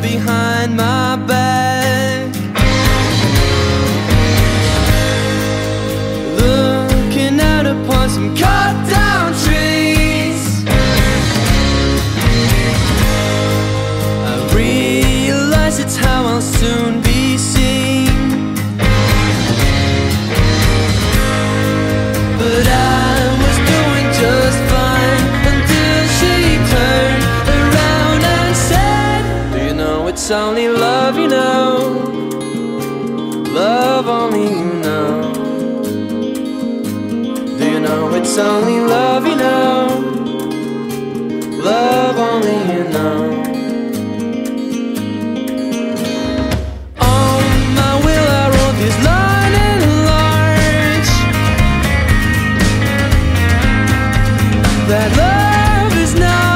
behind my back. It's only love you know. Love only you know. Do you know it's only love you know? Love only you know. On my I large. That love is not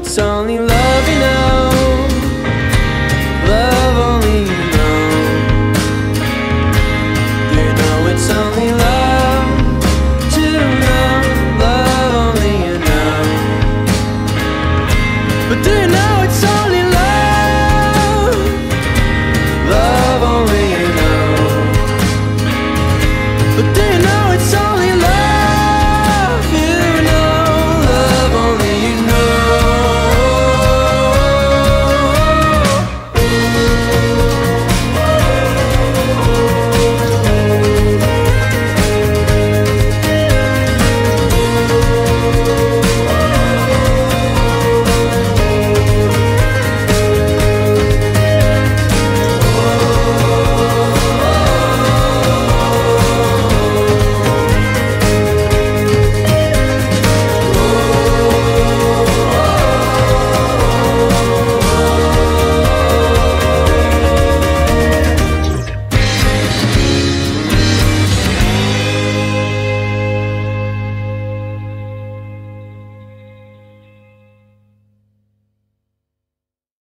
it's only love you know.